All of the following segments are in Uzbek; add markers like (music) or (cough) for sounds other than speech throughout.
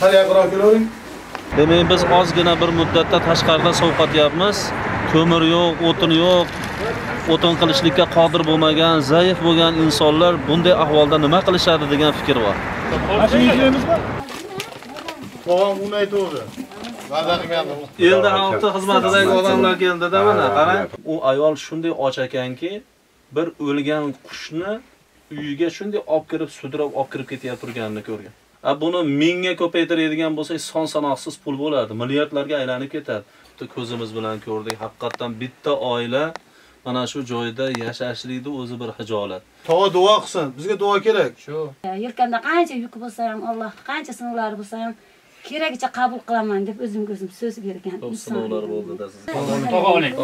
Hali yaqinroq kelavering. demak biz ozgina bir muddatda tashqarida sovqotyapmiz ko'mir yo'q o'tin yo'q. O'tin qilishlikka qodir bo'lmagan zaif bo'lgan insonlar bunday ahvolda nima qilishadi degan fikr bor? Tog'am uni aytavdi. Elda xalqni xizmatidagi odamlar keldida mana qarang. U ayol shunday och ekanki bir o'lgan qushni uyiga shunday olib kirib sudrab olib kirib turganini ko'rgan buni mingga ko'paytiradigan bo'lsak son sanoqsiz pul bo'ladi milliardlarga aylanib ketadi Bitta ko'zimiz bilan ko'rdik haqiqatdan bitta oila mana shu joyda yashashlikni o'zi bir hijolat Tog'a duo qilsin. Bizga duo kerak. Shu. yelkamda qancha yuk bo'lsa ham alloh qancha sinovlar bo'lsa ham keragicha qabul qilaman deb o'zimga o'zim so'z bergan ko'p sinovlar edim. bo'ldi siz Tog'a oling.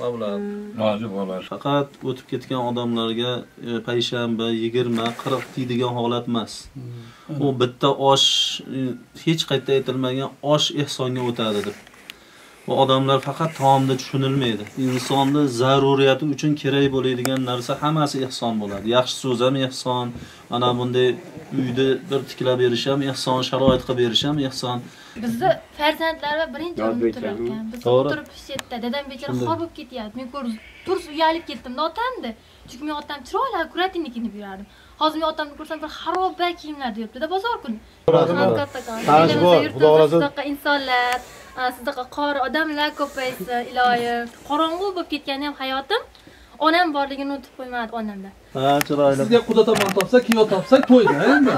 bo'ladi Rozi bo'lar. faqat o'tib ketgan odamlarga e, payshanba yigirma qirq tiydigan holat emas u bitta osh e, hech qayerda aytilmagan osh ehsonga o'tadi deb. Bu odamlar faqat taomda tushunilmaydi. Insonni zaruriyati uchun kerak bo'ladigan narsa hammasi ehson bo'ladi. Yaxshi so'z ham ehson mana bunday uyni bir tiklab berish ham ehson sharoit qilib berish ham ehson bizni farzandlarimiz birinchi o'rinda turarkan biz To'g'ri. o'tirib yerda dadam bechora xor bo'lib ketyapti. Men ko'rib turs uyalib ketdim otamdi chunki men otam chiroyli akkuratniy kiyinib yurardim hozir men otamni ko'rsam bir xaroba kiyimlarda yuribdida bozor kuni. Tanish bor, xudo xohlasa. shunaqa insonlar a, sizdaqa qori odamlar ko'paysin iloyim. Qorong'u bo'lib ketgani ham hayotim onam borligini unutib qo'ymadi onamda. Ha chiroyli. Sizga quda tomon topsa kuyov topsa to'yda endi.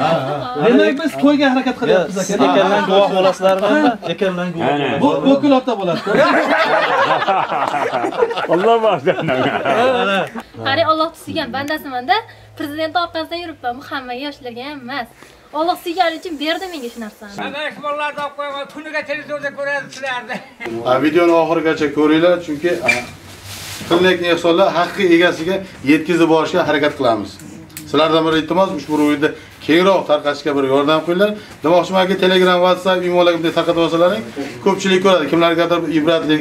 Demak biz to'yga harakat qilyapmiz aka ekandan guvoh bo'lasizlarmi? Ekandan guvoh bo'lasiz. bu bu kunlarda bo'ladi Alloh qarang olloh suygan bandasiman-da prezidentni orqasidan yuribman. Bu hammaga yoshlarga ham emas. Olloh suygani uchun berdi menga shu narsani. Ana ishmonlarni olib qo'yaman, kuniga televizorda ko'radi sizlarni. Ha, videoni oxirigacha ko'ringlar chunki qilinayotgan ehsonlar haqqi egasiga yetkazib borishga harakat qilamiz. Sizlardan bir iltimos ushbu ro'yinda kengroq tarqatishga bir yordam qilinglar. Demoqchimanki, Telegram, WhatsApp, imolarga bunday tarqatib olsalaring, ko'pchilik ko'radi. Kimlargadir ibratli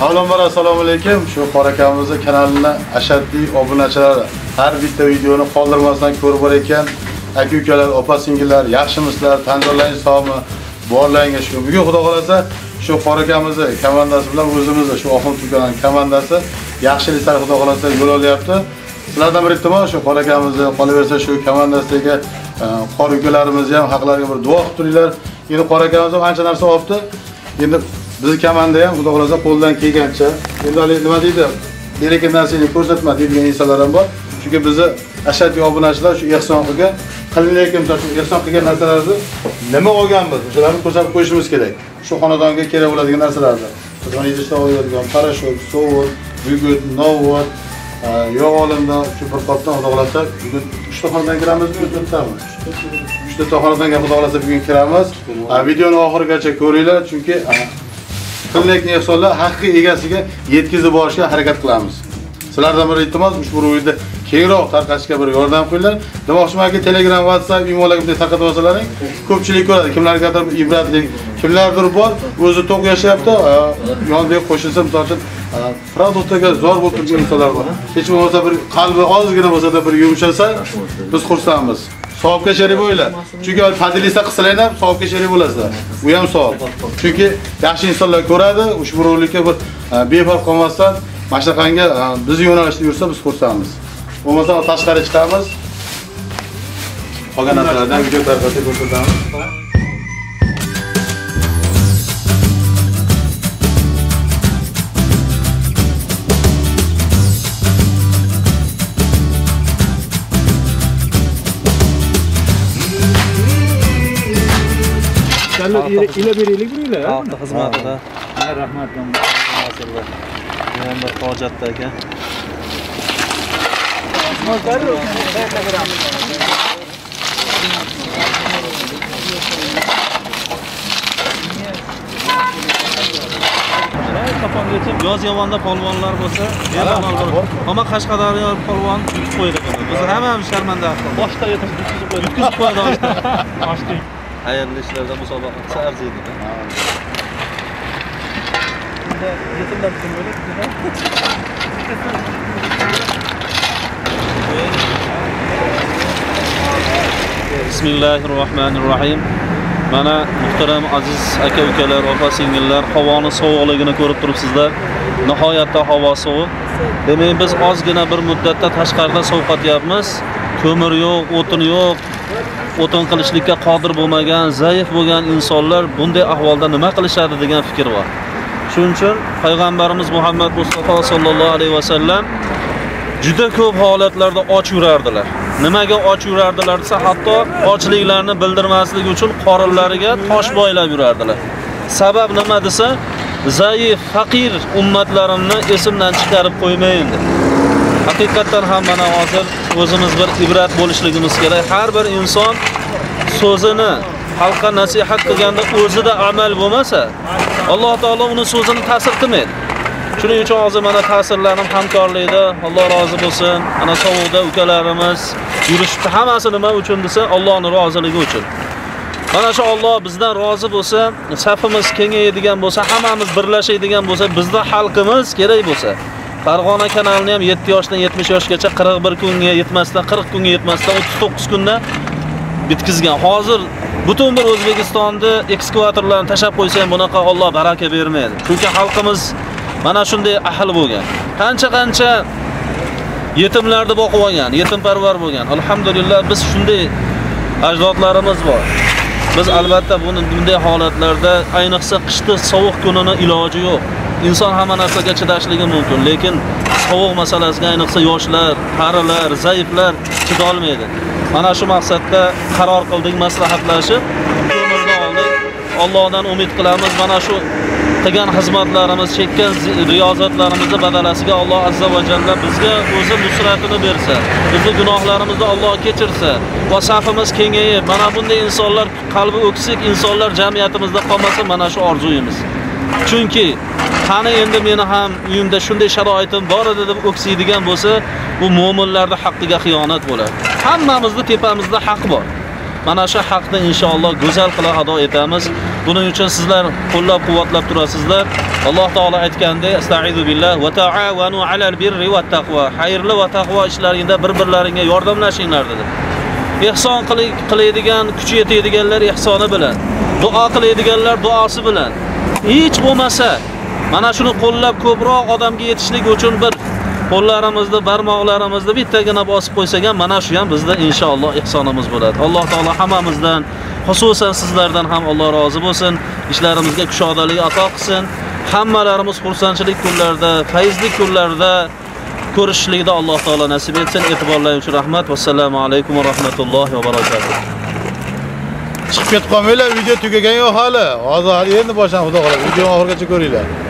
Avvalambor assalomu alaykum. Shu qorakamizni kanalini ashaddiy obunachilari har bitta videoni qoldirmasdan ko'rib borayotgan aka-ukalar, opa-singillar, yaxshimisizlar, tanzorlaringiz sog'mi? Borlaringga shu. Bugun xudo qolasa shu qorakamizni komandasi bilan o'zimizni shu Oxun tukaning komandasi yaxshiliklar xudo qolasa yo'l olyapti. Sizlardan bir iltimos shu qorakamizni qolaversa shu komandasidagi e, qor ukalarimizni ham haqlariga bir duo qilib turinglar. Endi qorakamiz ham ancha narsa olibdi. Endi bizni komanda ham xudo xolasa qo'ldan kelgancha endi hali nima deydi beraka narsani ko'rsatma deydigan insonlar ham bor. Chunki bizni ashaddiy obunachilar shu ehson qilgan qilinayotgan misol uchun ehson qilgan narsalarni nima olganmiz o'shalarni ko'rsatib qo'yishimiz kerak. Shu xonadonga kerak bo'ladigan narsalarni. Qizg'on idishda oladigan parashut sovut bugut novvot yog' olindi shu bir qopdan xudo xolasa bugun uchta xonadan kiramizmi to'rttami uchta xonadonga xudo xolasa bugun kiramiz. Videoni oxirigacha ko'ringlar chunki qilinayotgan ehsonlar haqqi egasiga yetkazib borishga harakat qilamiz. Sizlardan bir iltimos ushbu ro'yinda kengroq tarqatishga bir yordam qilinglar. Demoqchimanki, Telegram, WhatsApp, imolarga bunday tarqatib olsalaring, ko'pchilik ko'radi. Kimlargadir ibratli, kimlardir bor, o'zi to'q yashayapti, yoniga qo'shilsa, misol uchun produktga zor bo'lib turgan insonlar bor. Hech bo'lmasa bir qalbi ozgina bo'lsa-da bir yumshasa, biz xursandmiz. Savobga sherik bo'linglar. Chunki fazilisa qilsanglar ham savobga sherik bo'lasizlar. Bu ham savob. Chunki yaxshi insonlar ko'radi, ushbu rolikka bir e, befarq qolmasdan mana shunaqangi e, bizni yo'nalishda yursa biz xursandmiz. Bo'lmasa tashqari chiqamiz. Qolgan narsalardan video tarqatib ko'rsatamiz. mahalliy ila beraylik bir uylar xalqni xizmatida rahmat bir hojatda aka yoz yovonda polvonlar bo'lsa hamma qashqadaryo polvon yutib qo'ydik biz hammamiz sharmanda. Boshda yutib qo'ydik yutqizib qo'ydi oshda (laughs) xayrli ishlarda musobaqa qilsa arziydi yetimlar uchun bo'lib bismillahi rohmanir rohim mana muhtaram aziz aka ukalar opa singillar havoni sovuqligini ko'rib turibsizlar. Nihoyatda havo sovuq. Demak biz ozgina bir muddatda tashqarida sovqatyapmiz ko'mir yo'q o'tin yo'q. O'tin qilishlikka qodir bo'lmagan zaif bo'lgan insonlar bunday ahvolda nima qilishadi degan fikr bor. Shuning uchun payg'ambarimiz muhammad mustafa sollallohu alayhi vasallam juda ko'p holatlarda och yurardilar. Nimaga och yurardilar desa hatto ochliklarini bildirmaslik uchun qorinlariga tosh boylab yurardilar. Sabab nima desa zaif faqir ummatlarimni esimdan chiqarib qo'ymayin deb haqiqatdan ham mana hozir o'zimiz bir ibrat bo'lishligimiz kerak. Har bir inson so'zini xalqqa nasihat qilganda o'zida amal bo'lmasa alloh taolo uni so'zini ta'sir qilmaydi. Shuning uchun hozir mana ta'sirlarim hamkorlikda alloh rozi bo'lsin. Ana sovuqda ukalarimiz yurishibdi. Hammasi nima uchun desa allohni roziligi uchun. Mana shu Alloh bizdan rozi bo'lsa safimiz kengayadigan bo'lsa hammamiz birlashadigan bo'lsa bizda xalqimiz kerak bo'lsa farg'ona kanalini ham 7 yoshdan 70 yoshgacha 41 kunga yetmasdan 40 kunga yetmasdan 39 kunda bitkizgan. Hozir butun bir o'zbekistonni ekskavatorlarni tashab qo'ysa ham bunaqa Alloh baraka bermaydi. Chunki xalqimiz mana shunday ahil bo'lgan. Qancha qancha yetimlarni boqib olgan yetimparvar bo'lgan. Alhamdulillah biz shunday ajdodlarimiz bor. Biz albatta buni bunday holatlarda ayniqsa qishda sovuq kunini iloji yo'q. Inson hamma narsaga chidashligi mumkin lekin sovuq masalasiga ayniqsa yoshlar qarilar zaiflar chidolmaydi. Mana shu maqsadda qaror qildik maslahatlashib ko'mirni oldik. Allohdan umid qilamiz. Mana shu qilgan xizmatlarimiz chekkan riyozatlarimizni badalasiga alloh azza va jalla bizga o'zi nusratini bersa bizni gunohlarimizni alloh kechirsa va safimiz kengayib mana bunday insonlar qalbi o'ksik insonlar jamiyatimizda qolmasa mana shu orzuyimiz chunki qani endi meni ham uyimda shunday sharoitim bor edi deb o'ksiydigan bo'lsa bu mo'minlarni haqqiga xiyonat bo'ladi. Hammamizni tepamizda haq bor. Mana shu haqni inshaalloh go'zal qilib ado etamiz. Buning uchun sizlar qo'llab quvvatlab turasizlar. Alloh taolo aytgandek astaizu billah va taavanu alal birri va taqvo xayrli va taqvo ishlaringda bir birlaringga yordamlashinglar dedi. Ehson qiladigan kuchi yetadiganlar ehsoni bilan duo qiladiganlar duosi bilan. Hech bo'lmasa mana shuni qo'llab ko'proq odamga yetishlik uchun bir qo'llarimizni barmoqlarimizni bittagina bosib qo'ysak ham mana shu ham bizda inshaalloh ehsonimiz bo'ladi. Alloh taolo hammamizdan xususan sizlardan ham alloh rozi bo'lsin. Ishlarimizga kushodalik ato qilsin. Hammalarimiz xursandchilik kunlarida fayzli kunlarda ko'rishishlikda alloh taolo nasib etsin. E'tiborlaring uchun rahmat. Vassalomu alaykum va rahmatullohi va barakatuh. Chiqib ketib qolmanglar video tugagan yo'q hali. Hozir endi boshlandi xudo xohlasa videoni oxirigacha ko'ringlar.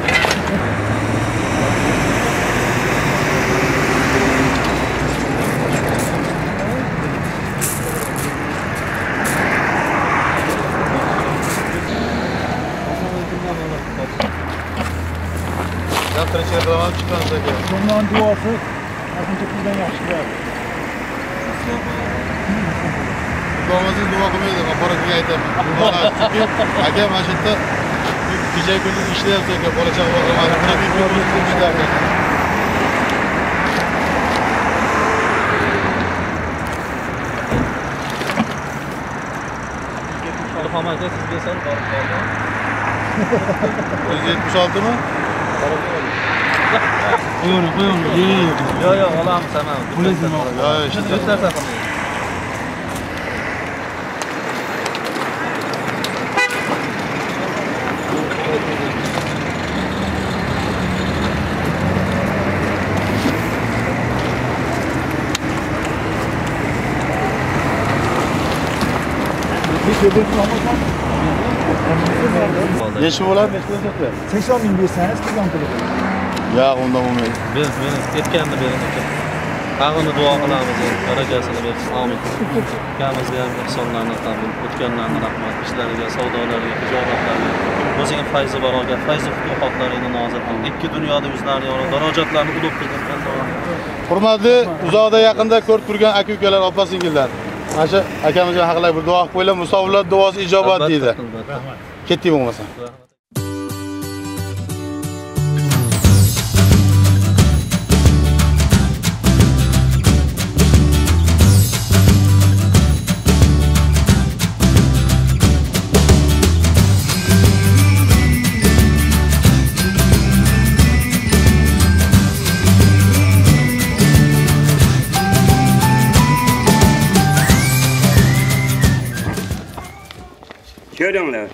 Gaptirishga qilaman chiqqansiz aka. Bundan duosi akınca kuzdan yaxshi bo'ladi. Duomizni duo qilmaydi, aparatiga aytaman. Aka mana shu yerda kecha kunduz ishlayapti aka, bola chaqa. Bunaqa kun qilmaydi aka. sizga sal borib qoldi 176 mi? qo'yaver qo'yaver yo'q yo'q olamiz tamam Pulingizni ol. Yo, yo, ishlayapti. hech narsa qilmaydi Hiç ödevini almasan Nechi bo'ladi? Nechi ko'rsatdi? 80 ming bersangiz kuzdan puli. Yo'q, undan bo'lmaydi. bering bering ketganini bering aka tag'ini duo qilamiz barakasini bersin amin. Ukamizga ham ehsonlarni qabul o'tganlarni rahmat ishlariga savdolariga tijoratlariga o'ziga fayzi baroga fayzi futuhotlarini nozil qil ikki dunyoda yuzlarini yorug' darajatlarini ulug' qilgin hurmatli uzoqda yaqinda ko'rib turgan aka ukalar opa singillar mana shu akamizga haqlab bir duo qilib qo'yinglar musofirlar duosi ijobat deydi. ketdik bo'lmasa Keringlar.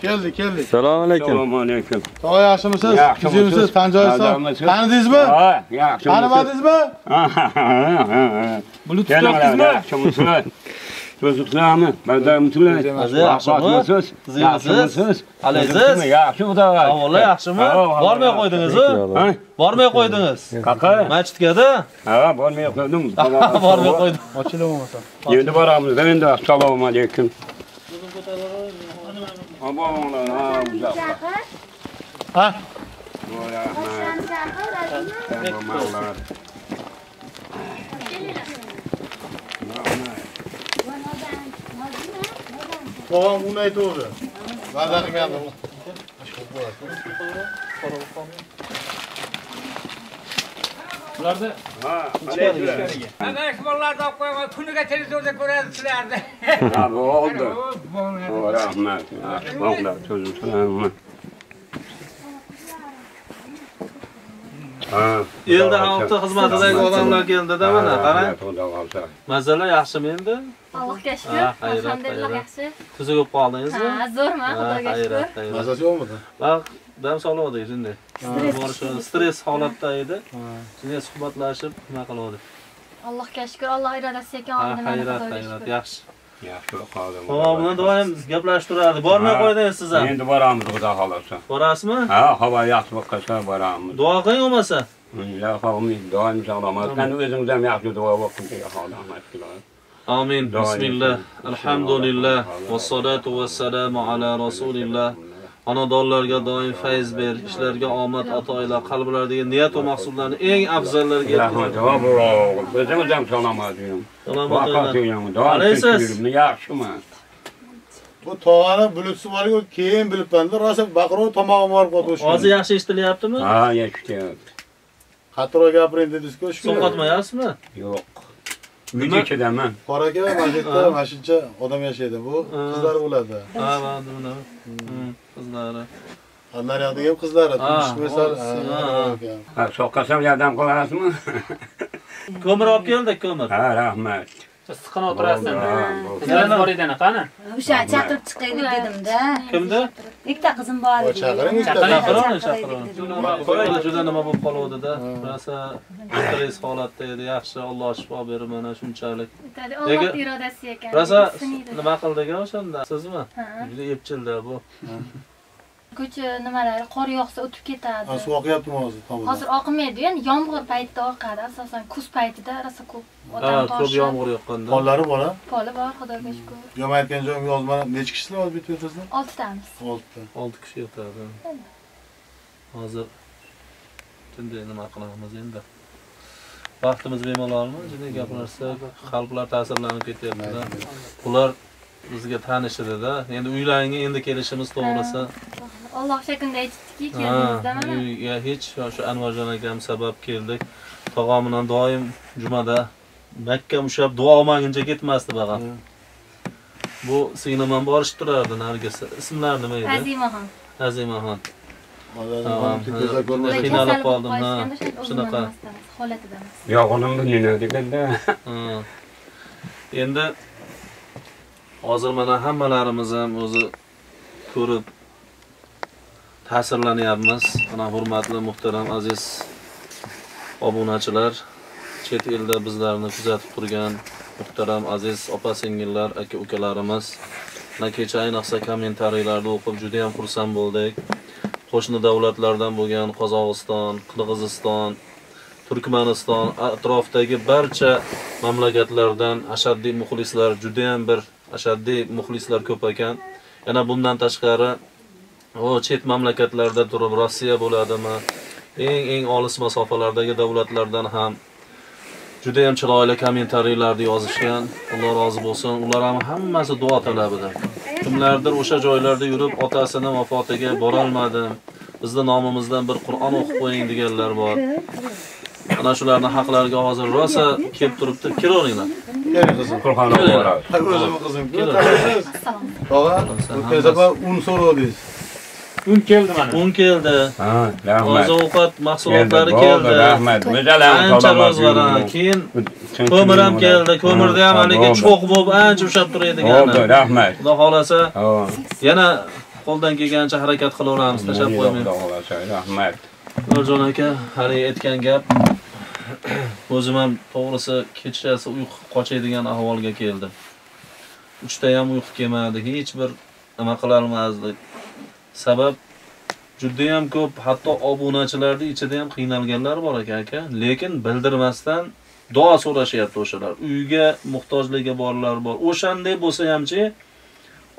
keldik keldik Assalomu alaykum. Assalomu alaykum. tog'a yaxshimisiz Yaxshimisiz. kuzimisiz tanjoysiz Qadamisiz. tanidingizmi Ha, yaxshimisiz? tanimadingizmi Bulut yoqdingizmi? Yaxshimisizlar? So'zliqlarmi? Bardammisizlar? Aziz, yaxshimi? Yaxshimisiz? Siz Yaxshimisiz? Alaysiz? So'zliqmi? Yaxshi xudo. Avvalo yaxshimi? Bormay qo'ydingiz-ku? Ha? Bormay qo'ydingiz. Qaqa? Masjidga-da? Ha, bormay qo'ydim. Bormay qo'ydim. Ochilib bo'lmasa Endi boramiz. Endi assalomu alaykum. Obonglar, ha, uzoqqa. ha Voy, rahmat. Obonglar. tog'am uni aytuvdi va'da qilgandi Ularda Ha, alaykum. Ana mehmonlarni olib qo'yaman, kuniga televizorda ko'radi sizlarni. Ha, bo'ldi. Voy, rahmat. Obonglar, so'zliqlarmi? Ha. Elda xalqni xizmatidagi odamlar keldi-da mana, qarang. Xudo xolsa. Mazzalar yaxshimi endi? Allohga Ha, shukr. xayrat, Alhamdulillah xayrat. yaxshi. Tuzugib qoldingizmi? Ha, zo'rman, Ha, xudoga xayrat, shukr. xayrat. mazasi yo'qmidi Vaqt dam soluvdik shunday. Borish stress holatda edi. Shunday suhbatlashib nima qildik. Allohga shukr. Alloh irodasi ekan Ha, oldin xayrat, xudoga xayrat, shukr. yaxshi. Yaxshi qoldim. Havo bilan doim gaplashib turardi. Bormay qo'ydingiz siz ham. Endi boramiz xudo xolasa. Borasizmi? Ha, havo yaxshi bo'lib qolsa boramiz. Duo qiling bo'lmasa. Doim salomat. Qani o'zingiz ham yaxshi duo. Amin. Doim. Bismillah. Alhamdulillah. Vassalatu vassalamu ala rasulillah. Xonadonlarga doim fayz ber, ishlarga omad ato ayla, qalblardagi niyat va maqsadlarni eng afzallariga Rahmat. yetkazing. Javob O'zingiz ham salomat bo'ling. Salomat Vaqt bo'ling. yo'qmi? Doim Qalaysiz? tinchlikmi? Yaxshiman. bu tog'ani bulutsi borku keyin bilibmanda rosa baqirib tomog'im borib qoldi o'sha Hozir yaxshi eshitilyaptimi? Ha, eshityapti. qattiqroq gapiring dedingiz-ku shu Sovqotmayapsizmi? Yo'q. Nima? Nima kedaman? qora aka mana shu yerda mana shuncha odam yashaydi bu qizlar bo'ladi Ha, mana buni. Qizlari. naryoqdagi ham qizlari turmush qo'ysar ha. Ha, soqqasam yordam qilasizmi? Ko'mir olib keldik, ko'mir. Ha, rahmat. Siqqan o'tirasiz. Bo'ldi. Qizlaringiz bor edi qani? o'sha chaqirib chiqaylik dedimda Kimdi? ikkita qizim bor edi chaqiring Chaqiring, Chaqiring juda nima bo'lib qoluvdi-da. Rosa stress holatda edi. Yaxshi, Alloh shifo berib mana shunchalik. Alloh irodasi ekan. Rosa nima qildik o'shanda? Sizmi? Juda epchilda bu. Ko'cha nimalari qor yog'sa o'tib ketadi. suv oqyaptimi hozir tomida Hozir oqmaydi, ya'ni yomg'ir paytida oqadi. Asosan kuz paytida rosa ko'p Ha, ko'p yomg'ir yoqqanda. qollari bor a Poli bor, xudoga shukr. yomayotgan joyim yozma necha kishilar hozir bitta o'rtasida Oltitamiz. oltita 6 kishi yotadi. Hozir shunday nima qilamiz endi? Vaqtimiz bemalolmi? Juda gapirsak, xalqlar ta'sirlanib ketyapti-da. Ular bizga tanish edi-da. Endi uylarga endi kelishimiz to'g'risi. Alloh shakunda aytdiki, Ha, keldingizda mana. uyga hech shu Anvarjon akam sabab keldik. Tog'am bilan doim jumada Makka ushlab duo olmaguncha ketmasdi bag'am. Bu singlim ham borishib turardi nargisi. Ismlari nima edi? Azimaxon. Azimaxon. Qiynalib qoldim, ha. shunaqa holatidamiz. Yog'inimni nina deganda. Endi hozir mana hammalarimiz ham o'zi ko'rib ta'sirlanyapmiz. Mana hurmatli muhtaram aziz obunachilar, chet elda bizlarni kuzatib turgan muhtaram aziz opa singillar, aka ukalarimiz. Mana kecha ayniqsa kommentariyalarni o'qib juda ham xursand bo'ldik. Qo'shni davlatlardan bo'lgan Qozog'iston, Qirg'iziston, Turkmaniston atrofdagi barcha mamlakatlardan ashaddiy muxlislar juda ham bir ashaddiy muxlislar ko'p ekan. Yana bundan tashqari o chet mamlakatlarda turib rossiya bo'ladimi? Eng eng olis masofalardagi davlatlardan ham juda ham chiroyli kommentariylarni yozishgan. Alloh rozi bo'lsin. Ular ham hammasi duo talabida. kimlardir o'sha joylarda yurib otasini vafotiga borolmadim bizni nomimizdan bir qur'on o'qib qo'ying deganlar bor. Ana shularni haqlariga hozir rosa kelib turibdi. Kelaveringlar keling qizim Ha, o'zimni qizim Keling. tog'a o'tgan safar un so'rovdingiz Un keldi mana. un keldi. Ha, rahmat. oziq ovqat mahsulotlari keldi rahmat. Ancha ro'zg'or keyin ko'mir ham keldi. Ko'mirda ham haligi cho'q bo'lib ancha ushlab turadigan Bo'ldi, rahmat. xudo xohlasa yana qo'ldan kelgancha harakat qilaveramiz. Tashlab xolasa, rahmat. nurjon aka haligi aytgan gap (coughs) o'zim ham to'g'risi kechasi uyqu qochadigan ahvolga keldim. Uchtayam uyqu kelmadi hech bir nima qilolmasdik sabab judayam ko'p hatto obunachilarni ichida ham qiynalganlar bor ekan aka. Lekin bildirmasdan duo so'rashyapti o'shalar. Uyga muhtojligi borlar bor. O'shanday bo'lsa hamchi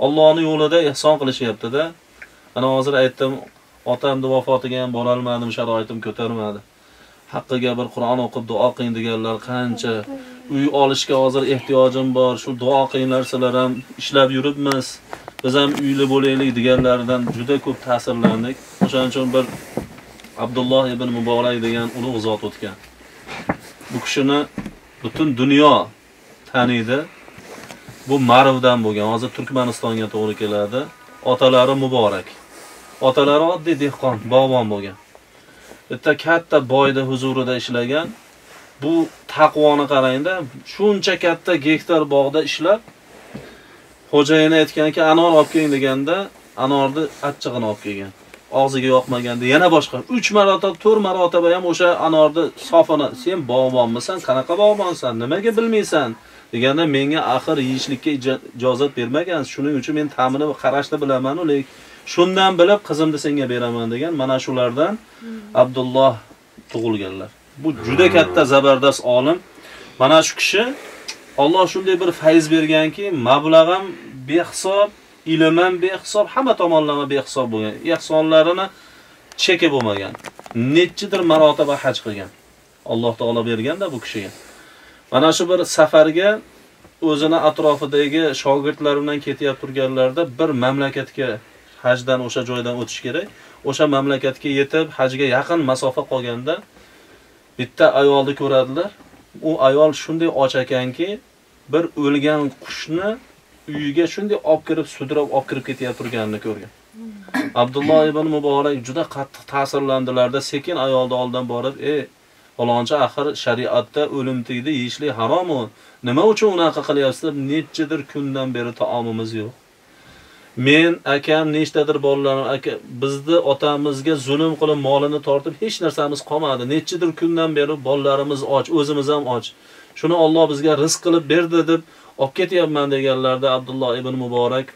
Allohning yo'lida ehson qilishyapti-da. Ana hozir aytdim, otamni vafotiga ham borolmadim, sharoitim ko'tarmadi. Haqqiga bir Qur'on o'qib duo qiling deganlar qancha. Uy olishga hozir ehtiyojim bor. Shu duo qilinglar sizlar ham ishlab yuribmiz. Biz ham uyli bo'laylik deganlaridan juda ko'p ta'sirlandik. O'shaning uchun bir Abdulloh ibn Muborak degan ulug' zot o'tgan. Bu kishini butun dunyo taniydi. Bu Marvdan bo'lgan. Hozir Turkmanistonga to'g'ri keladi. Otalari Muborak. Otalari oddiy dehqon, bog'bon bo'lgan. Bitta katta boyda huzurida ishlagan. Bu taqvoni qarangda, shuncha katta gektar bog'da ishlab xo'jayini aytganki, anor olib keling deganda, anorni achchig'ini olib kelgan. Og'ziga yoqmaganda yana boshqa 3 marotaba, 4 marotaba ham o'sha anorni sofini, sen bog'bonmisan, qanaqa bog'bonsan, nimaga bilmaysan? deganda menga axir yeyishlikka ijozat bermagansiz. Shuning uchun men ta'mini qarashni bilaman, lekin shundan bilib qizimni senga beraman degan mana shulardan Abdulloh tug'ilganlar. Bu juda katta zabardast olim. Mana shu kishi Alloh shunday bir fayz berganki, mablag' ham behisob, ilm ham behisob, hamma tomonlama behisob bo'lgan. Ehsonlarini cheki bo'lmagan. Nechidir marotaba haj qilgan. Alloh taolo berganda bu kishiga. Mana shu bir safarga o'zini atrofidagi shogirdlari bilan ketib turganlarida bir mamlakatga hajdan o'sha joydan o'tish kerak. O'sha mamlakatga yetib hajga yaqin masofa qolganda bitta ayolni ko'radilar. U ayol shunday och ekanki, bir o'lgan qushni uyiga shunday olib kirib, sudrab olib kirib ketib turganini ko'rgan. Abdulloh ibn Muborak juda qattiq ta'sirlandilarda, sekin ayolni oldidan borib, "Ey, falonchi axir shariatda o'lim tegdi, yeyishlik harom-u. Nima uchun unaqa qilyapsiz deb nechidir kundan beri taomimiz yo'q. Men, akam, nechtadir bolalarim, aka, bizni otamizga zulm qilib molini tortib hech narsamiz qolmadi. Nechidir kundan beri bolalarimiz och, o'zimiz ham och. Shuni Alloh bizga rizq qilib berdi deb olib ketyapman deganlarda Abdulloh ibn Muborak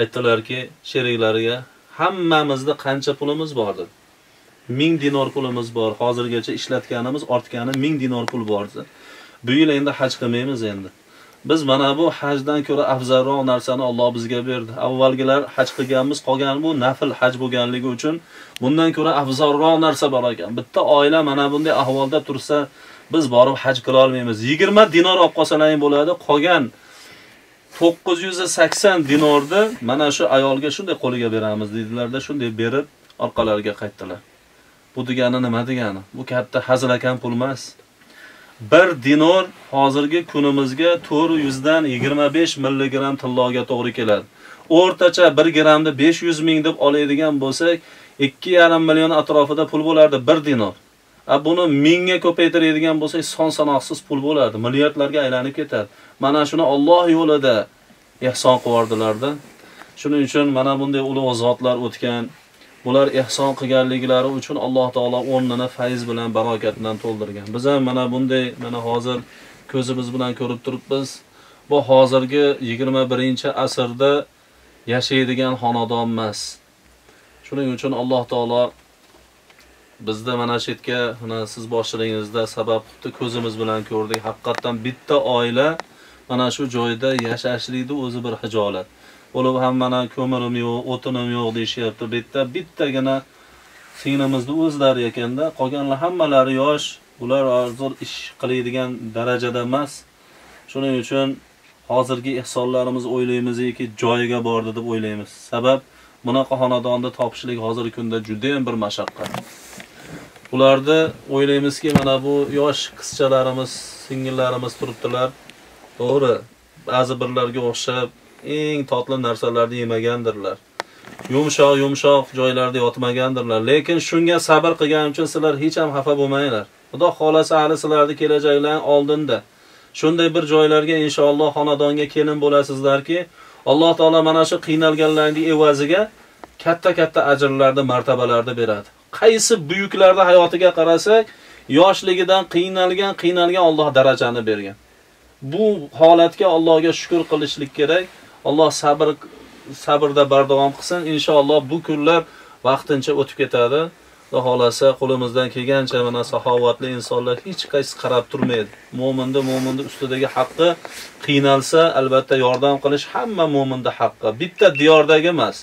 aytdilarki, sheriklariga, hammamizda qancha pulimiz bor dedi. 1000 dinor pulimiz bor. Hozirgacha ishlatganimiz ortgani 1000 dinor pul bor. Bu yil endi haj qilmaymiz endi. Biz mana bu hajdan ko'ra afzalroq narsani Alloh bizga berdi. Avvalgilar haj qilganmiz, qolgan bu nafl haj bo'lganligi uchun bundan ko'ra afzalroq narsa bor ekan. Bitta oila mana bunday ahvolda tursa, biz borib haj qila olmaymiz. 20 dinor olib qolsalaring bo'ladi, qolgan 980 dinorni mana shu ayolga shunday qo'liga beramiz dedilarda, shunday berib orqalariga qaytdilar. Bu degani nima degani? Bu katta hazil ekan pul emas. 1 dinor hozirgi kunimizga 400 dan 25 milligram tilloga to'g'ri keladi. O'rtacha 1 gramni 500 ming deb oladigan bo'lsak, 2,5 million atrofida pul bo'lardi 1 dinor. A buni mingga ko'paytiradigan bo'lsak, son sanoqsiz pul bo'lardi, milliardlarga aylanib ketadi. Mana shuni Alloh yo'lida ehson qilardilarda. Shuning uchun mana bunday ulug' zotlar o'tgan, bular ehson qilganliklari uchun Alloh taolo o'rnini fayz bilan, barokat bilan to'ldirgan. Biz ham mana bunday, mana hozir ko'zimiz bilan ko'rib turibmiz. Bu hozirgi 21-asrda yashaydigan xonadon emas. Shuning uchun Alloh taolo bizda mana shu yerga mana siz boshlig'ingizda sabab qilibdi, ko'zimiz bilan ko'rdik. Haqiqatan bitta oila mana shu joyda yashashlikni o'zi bir hijolat bo'lib hammani ko'mirim yo'q o'tinim yo'q deyishyapti. Bu yerda bittagina singlimizni o'zlari ekanda qolganlar hammalari yosh ular hozir ish qiladigan darajada emas. Shuning uchun hozirgi ehsonlarimiz o'ylaymizki joyiga bordi deb o'ylaymiz. Sabab bunaqa xonadonni topishlik hozirgi kunda judayam bir mashaqqat. Ularni o'ylaymizki mana bu yosh qizchalarimiz singillarimiz turibdilar. To'g'ri ba'zi birlarga o'xshab eng totli narsalarni yemagandirlar. Yumshoq yumshoq joylarda yotmagandirlar. Lekin shunga sabr qilganim uchun sizlar hech ham xafa bo'lmanglar. Xudo xohlasa hali sizlarni kelajaklar oldinda. Shunday bir joylarga inshaalloh xonadonga kelin bo'lasizlarki alloh taolo mana shu qiynalganlarning evaziga katta katta ajrlarni martabalarni beradi. Qaysi buyuklarni hayotiga qarasak yoshligidan qiynalgan qiynalgan Alloh darajani bergan. Bu holatga Allohga shukr qilishlik kerak. Alloh sabr sabrda bardavom qilsin. Inshaalloh bu kunlar vaqtincha o'tib ketadi. Xudo xolasa qo'limizdan kelgancha mana saxovatli insonlar hech qaysi qarab turmaydi. Mo'minni mo'minni ustidagi haqqi qiynalsa albatta yordam qilish hamma mo'minda haqqi bitta diyordagi emas.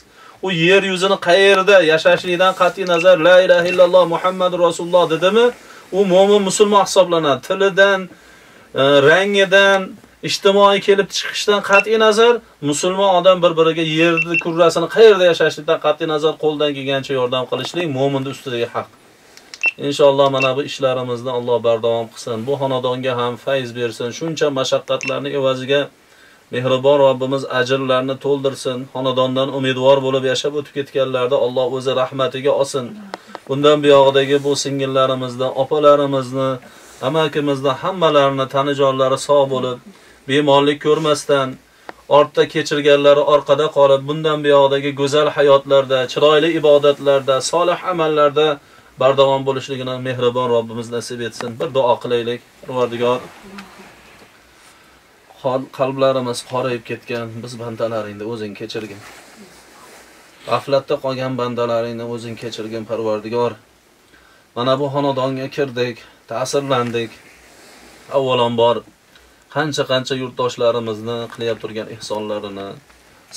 U yer yuzini qayerda yashashlikdan qat'iy nazar la ilaha illalloh muhammadu rasululloh dedimi? U mo'min musulmon hisoblanadi. Tilidan e, rangidan ijtimoiy kelib chiqishdan qat'iy nazar musulmon odam bir biriga yerni kurrasini qayerda yashashlikdan qat'iy nazar qo'ldan kelgancha yordam qilishlik mo'minni ustidagi haq. Inshaalloh mana bu ishlarimizni Alloh bardavom qilsin. Bu xonadonga ham fayz bersin. Shuncha mashaqqatlarni evaziga mehribon Robbimiz ajrlarni to'ldirsin. Xonadondan umidvor bo'lib yashab o'tib ketganlarda Alloh o'zi rahmatiga olsin bundan buyog'idagi bu singillarimizni opalarimizni amakimizni hammalarini tanijonlari sog' bo'lib bemorlik ko'rmasdan ortda kechirganlari orqada qolib bundan buyog'dagi go'zal hayotlarda chiroyli ibodatlarda solih amallarda bardavom bo'lishligini mehribon Robbimiz nasib etsin. Bir duo qilaylik. Parvardigor qalblarimiz qorayib ketgan biz bandalaringni o'zing kechirgin. G'aflatda qolgan bandalaringni o'zing kechirgin Parvardigor. Mana bu xonadonga kirdik ta'sirlandik. Avvalambor qancha qancha yurtdoshlarimizni qilyap turgan ehsonlarini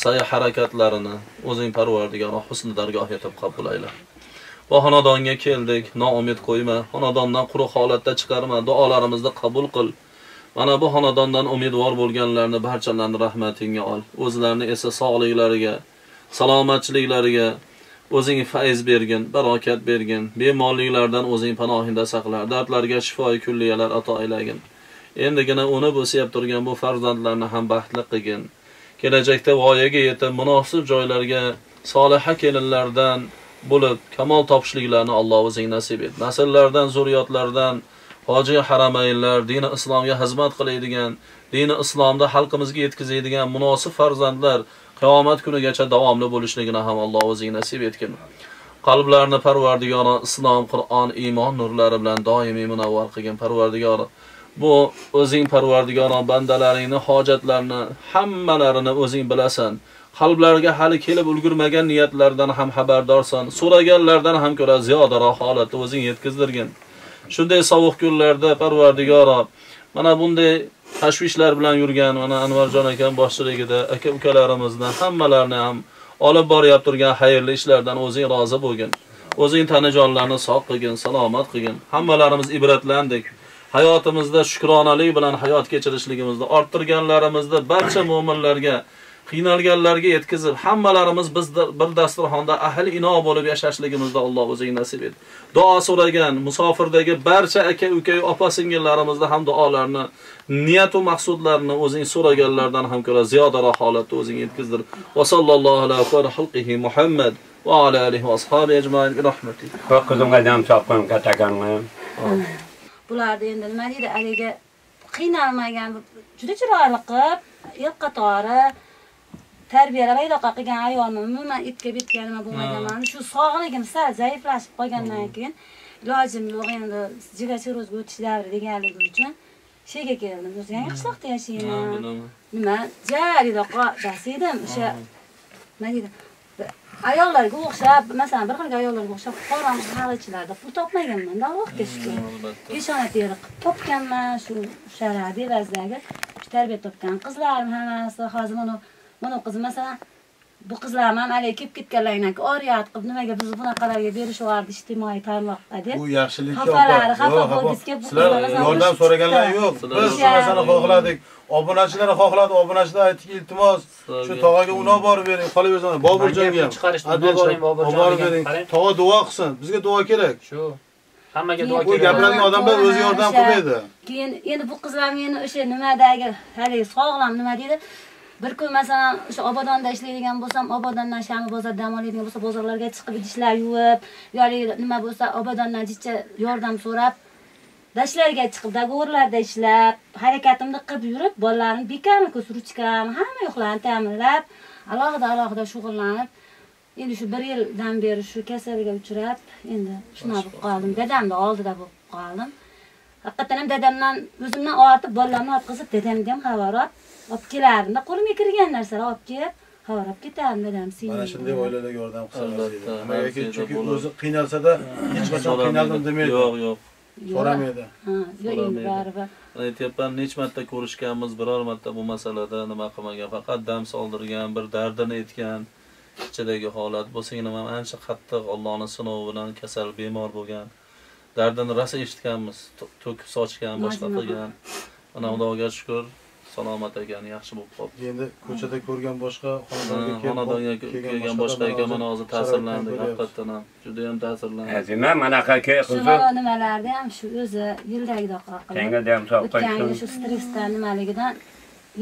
sa'y harakatlarini o'zing parvardigor husni dargoh etib qabul ayla. Bu xonadonga keldik noumid qo'yma xonadondan quruq holatda chiqarma duolarimizni qabul qil. Mana bu xonadondan umidvor bo'lganlarni barchalarini rahmatingga ol. O'zlarini esa sog'liklariga salomatchiliklariga o'zing fayz bergin barokat bergin bemorliklardan o'zing panohingda saqla dardlarga shifoi kulliyalar ato aylagin. Endigina uni bo'sayab turgan bu farzandlarni ham baxtli qilgin. Kelajakda voyaga yetib munosib joylarga soliha kelinlardan bo'lib kamol topishliklarini Alloh o'zing nasib et. Nasllardan zurriyotlardan hoji haramaynlar dini islomga xizmat qiladigan dini islomda xalqimizga yetkazadigan munosib farzandlar qiyomat kunigacha davomli bo'lishligini ham Alloh o'zing nasib etgin. Qalblarni parvardigori islom qur'on iymon nurlari bilan doimiy munavvar qilgin parvardigori bu o'zing parvardigoron bandalaringni hojatlarini hammalarini o'zing bilasan. Qalblariga hali kelib ulgurmagan niyatlardan ham xabardorsan. So'raganlardan ham ko'ra ziyodaroq holatda o'zing yetkazdirgin. Shunday sovuq kunlarda parvardigoro mana bunday tashvishlar bilan yurgan mana anvarjon akam boshchiligida aka ukalarimizni hammalarini ham olib boryapti turgan xayrli ishlardan o'zing rozi bo'lgin. O'zing tanijonlarni sog' qilgin salomat qilgin. Hammalarimiz ibratlandik. Hayotimizda shukronalik bilan hayot kechirishligimizni orttirganlarimizni barcha mo'minlarga qiynalganlarga yetkazib hammalarimiz biz bir dasturxonda ahli ino bo'lib yashashligimizda Alloh o'zing nasib et. Duo so'ragan musofirdagi barcha aka uka opa singillarimizni ham duolarni niyat va maqsadlarini o'zing so'raganlardan ham ko'ra ziyodaroq holatda o'zing yetkazdir. Va sallallohu alayhi va xalqihi Muhammad va ala alihi va ashabi ajmain bi rahmatik. Bu qizimga kataganmi? Bularni endi nima deydi haligi qiynalmagan juda chiroyli qilib el qatori tarbiyalab ayloqa qilgan ayolni umuman itga bitga nima bo'lmaganman shu sog'ligim sal zaiflashib qolgandan keyin ilojim yo'q endi jigar chirrozga o'tish davri deganligi uchun shu yerga keldim o'zi yangi qishloqda yashayman nima? Jaridoqa edim. O'sha nima deydi ayollarga o'xshab masalan bir xil ayollarga o'xshab qoram halichilarda pul topmaganman allohga shukur peshona teri qilib topganman shu evaziga xush tarbiya topgan qizlarim hammasi. Hozir mana mana qiz masalan bu qizlarim ham haligi kelib ketganlardan keyin oriyat qilib nimaga biz bunaqalarga berishyapti ijtimoiy tarmoqqa deb. Bu yaxshilikka Xafalari, xafa bo'lgisi kelib sizlar qizlarni yordam so'raganlar yo'q. biz shu narsani xohladik obunachilar xohladi obunachilar aytdiki iltimos shu tog'aga unov borib bering qolaversin boburjonga ham. olib borib bering. tog'a duo qilsin. Bizga duo kerak. Shu. Hammaga duo bu kerak. gapiradigan odamlar o'zi yordam qilmaydi. Keyin endi bu qizlar meni o'sha nimadagi haligi sog'lom nima deydi? Bir kun masalan o'sha obodonda ishlaydigan bo'lsam obodondan shami bozor dam oladigan bo'lsa bozorlarga chiqib idishlar yuvib yoki nima bo'lsa obodondan jicha yordam so'rab dashlarga chiqib договорlarda ishlab harakatimni qilib yurib bolalarim bekami ko'z ruchkam hamma yo'qlarini ta'minlab alohida alohida shug'ullanib endi shu bir yildan beri shu kasalga uchrab endi shunaqa bo'lib qoldim. Dadamni oldida bo'lib qoldim. Haqiqatdan ham dadamdan o'zimdan ortib bolalarimni ortqizib dadamni ham xabar olib kelardimda qo'limga kirgan narsalar olib kelib olib ketardim dadam mana shunday oilalarga yordam har chunki o'zi qiynalsada hech qachon qiynaldim demaydi. Yo'q yo'q so'ramaydi So'ramaydi. baribir aytyapman necha marta ko'rishganmiz biror marta bu masalada nima qilmagan faqat dam soldirgan bir dardini aytgan ichidagi holat. Bu singlim ham ancha qattiq Allohning sinovi bilan kasal bemor bo'lgan. Dardini rosa eshitganmiz to- to'kib sochgan boshqa qilgan. Mana xudoga shukur salomat ekan yaxshi bo'lib qolibdi endi ko'chada ko'rgan boshqa xonadonga kelgan boshqa ekan mana hozir ta'sirlandik haqiqatdan ham juda ham ta'sirlandik. Azima manaqa shu qizni mana nimalarni ham shu o'zi yildagidoq qilib senga ham o'tgan yili soqqay. shu stressdan nimaligidan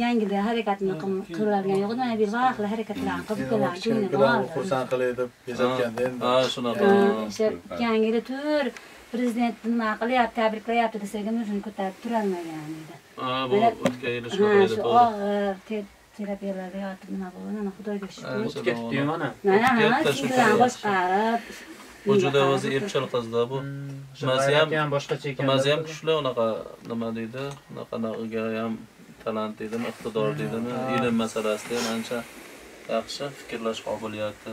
yangida harakatini qil- qilavergan yo'q mana bir vaqtli harakatlarni qilib kelar kichkinalar xursand qilay deb bezatganda endi. Ha shunaqa. O'sha yangi yilda tur prezident nima qilyapti tabriklayapti desak ham o'zini ko'tarib turolmagan edi bu o'tgan yili shunaqa to'g'ri terapiyalarda yotib nima bo'ldi mana xudoga shukur Ancha ketdi davom- mana. shu qilib. boshqarib bu juda o'zi epchil qizda bu Nimasi ham- boshqacha ekan. nimasi ham kuchli unaqa nima deydi unaqanaqa ham talant deydimi iqtidor deydimi ilm masalasida ham ancha yaxshi fikrlash qobiliyati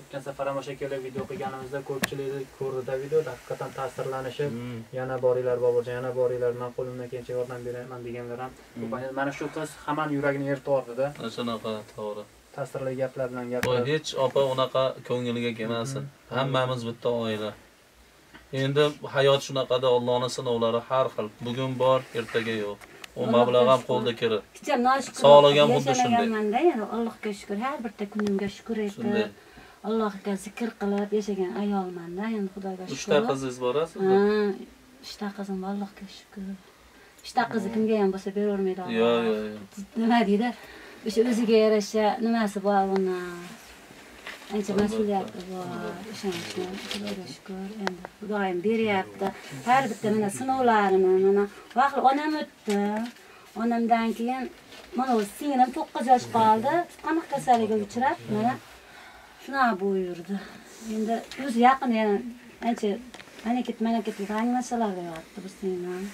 O'tgan safar ham o'sha kelib video qilganimizda ko'pchilik ko'rdi videoda haqiqatan ta'sirlanishib Hmm. yana boringlar boburjon yana boringlar man qo'limdan kelgancha yordam beraman deganlar ham edi. mana shu qiz hammani yuragini Mana shunaqa to'g'ri. Ta'sirli gaplar bilan voy gapirib hech opa unaqa ko'ngliga kelmasin. Hammamiz bitta oila. Endi hayot shunaqada Allohning sinovlari har xil. Bugun bor ertaga yo'q. U mablag' ham qo'lda kirib. Sog'lig'i ham xuddi shunday. Allohga shukur. Har bitta kunimga shukur etib, Allohga zikr qilib yashagan ayolmanda, endi Xudoga uchta shukur. qizingiz bor Ha, uchta qizim bor, Allohga shukur. Uchta qizni kimga ham bo'lsa beravermaydi. Alloh. yo'q yo'q yo'q Nima deydi? O'sha o'ziga yarasha nimasi bor uni. Ancha mas'uliyati bor. O'shancha Xudoga shukur. Endi Xudoyim beryapti. Har bitta mana sinovlarini mana vaqt onam o'tdi. Onamdan keyin mana singlim 9 yosh qoldi. Qanaqa kasallikka uchrab, mana shunaqa buyurdi. Endi o'zi yaqin yana ancha mana ket g'anglasalarga yotdi bu singlim.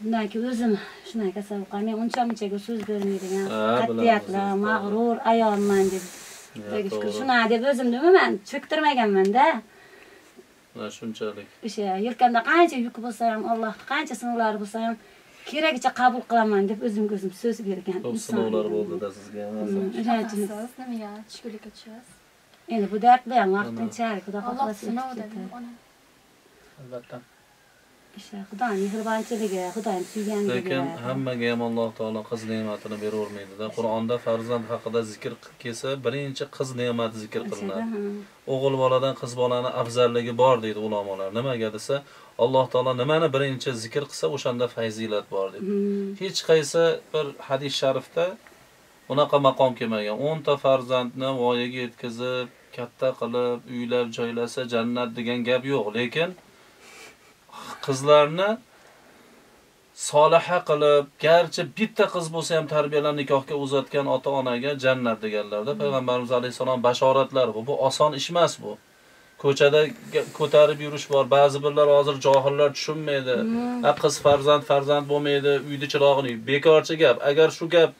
Bundan keyin o'zim shunaqa kasal qolgan. Men uncha munchaga so'z bermaydigan, qat'iyatli, mag'rur ayolman deb. Shunaqa deb o'zimni umuman cho'ktirmaganman-da. shunchalik O'sha yelkamda qancha yuk bo'lsa ham, Alloh qancha sinovlar bo'lsa ham keragicha qabul qilaman deb o'zimga o'zim so'z bergan. inson sinovlar bo'ldida sizga Mm, Siz nimaga tushkunlikka tushasiz? Endi bu dardlar ham vaqtinchalik, xudo Alloh xohlasa. albatta. O'sha Xudoning mehribonchiligi, Xudoyim suyganligi. lekin hammaga ham alloh taolo qiz ne'matini beravermaydida. Qur'onda farzand haqida zikr kelsa birinchi qiz ne'mati zikr qilinadi. o'g'il boladan qiz bolani afzalligi bor deydi ulamolar. Nimaga desa alloh taolo nimani birinchi zikr qilsa o'shanda fazilat bor deydi hech qaysi bir hadis sharifda unaqa maqom kelmagan. O'nta farzandni voyaga yetkazib katta qilib uylab joylasa jannat degan gap yo'q. Lekin qizlarni soliha qilib garchi bitta qiz bo'lsa ham tarbiyalab nikohga uzatgan ota onaga jannat deganlarda payg'ambarimiz alayhissalom bashoratlari bu. Bu oson ish emas bu ko'chada ko'tarib yurish bor. Ba'zi birlar hozir johillar tushunmaydi. A qiz farzand farzand bo'lmaydi uyni chirog'ini bekorchi gap? Agar shu gap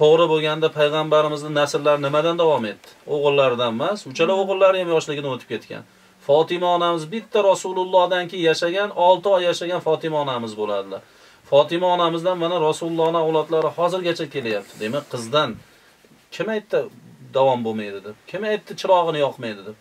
to'g'ri bo'lganda payg'ambarimizni nasllari nimadan davom etdi? O'g'illaridan emas uchala o'g'illari ham yoshligidan o'tib ketgan. Fotima onamiz bitta rasulullohdan keyin yashagan olti oy yashagan fotima onamiz bo'ladilar. Fatima onamizdan mana Rasulullohning avlodlari hozirgacha kelyapti. Demak, qizdan kim aytdi davom bo'lmaydi deb? Kim aytdi chirog'ini yoqmaydi deb?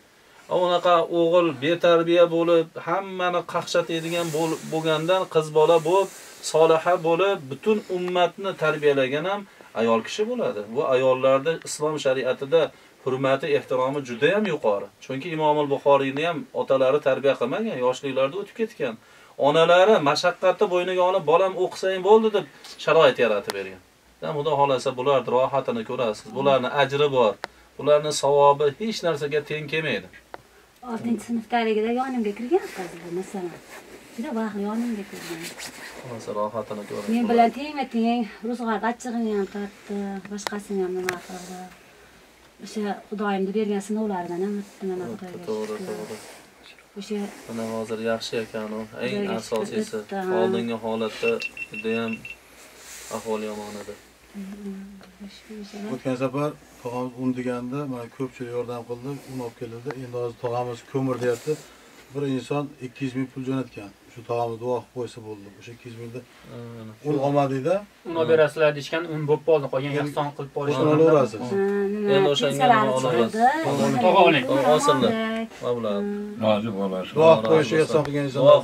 Unaqa o'g'il betarbiya bo'lib, hammani qaqshatadigan bo'lgandan qiz bola bo'lib, soliha bo'lib, butun ummatni tarbiyalagan ham ayol kishi bo'ladi. Bu ayollarda islom shariatida hurmati, ehtiromi juda ham yuqori. Chunki Imom al-Buxoriyni ham otalari tarbiya qilmagan, yoshliklarida o'tib ketgan. Onalari mashaqqatni bo'yniga olib, bolam o'qisang bo'ldi deb sharoit yaratib bergan. Dan xudo xolasa bular rohatini ko'rasiz. Bularning ajri bor. Bularning savobi hech narsaga teng kelmaydi. Oltinchi sinfdaligida yonimga kirgan qiz bu masalan juda vaqt yonimga kirgan Xolasa rohatini ko'ring. men bilan tengma teng ro'zg'or achchig'ini ham tortdi boshqasini ham nima qildi o'sha xudoyimni bergan sinovlardan ham o'tdi mana xudoga To'g'ri, to'g'ri. o'sha Mana hozir yaxshi ekan u. Eng asosiysi oldingi holatda juda ham ahvol yomon edi. O'sha- O'tgan safar tog'amiz un deganda mana ko'pchilik yordam qildi, un olib kelildi. Endi hozir tog'amiz ko'mir deyapti. Bir inson 200 ming pul jo'natgan. Shu tog'amiz duo qilib qo'ysa bo'ldi. O'sha 200 mingda Mana. un olmadingda, uni olib berasizlar deyishgan un bo'lib qoldi qolgan ehson qilib qolishgan olaverasiz. Endi o'shanga pensiyalarni nima olamiz? chiqardi. Tog'a oling. Olsinlar. bo'lasiz. Duo qilib qo'yish ehson qilgan Duo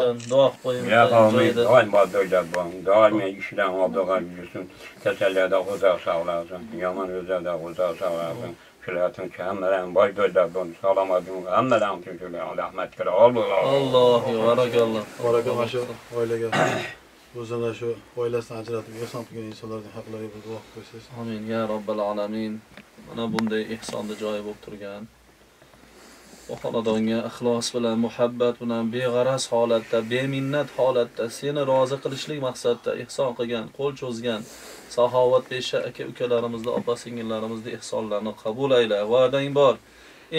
sen, duo qo'ying. Ya qavmi, joyida. doim boddo'ylab bo'ling. Doim ishdan oldinga yursin. Kasallarda xudo saqlasin. Yomon o'zlarda xudo saqlasin. Shulardan hammadan boydo'ylab bo'ling. Salomat bo'ling. Hammadan. Rahmat qilib Alloh. Alloh, barakalloh. Baraka mana shu oilaga o'zini shu oilasidan ajratib ehson qilgan insonlarning haqlariga bir duo qilib qo'ysangiz. Amin ya robbil alamin. Mana bunday ehsonni joyi bo'lib turgan. Bu xonadonga ixlos bilan, muhabbat bilan, beg'araz holatda, beminnat holatda seni rozi qilishlik maqsadida ehson qilgan, qo'l cho'zgan saxovatpesha aka ukalarimizni, opa singillarimizni ehsonlarini qabul ayla. Va'dang bor.